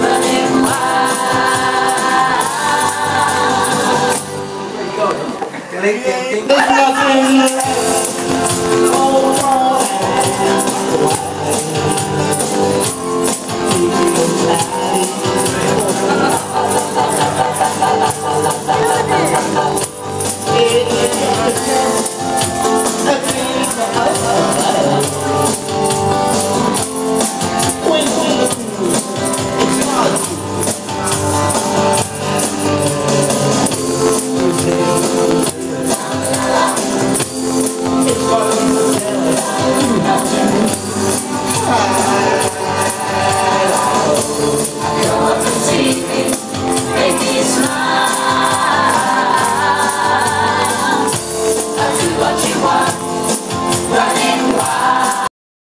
Menikmati Terima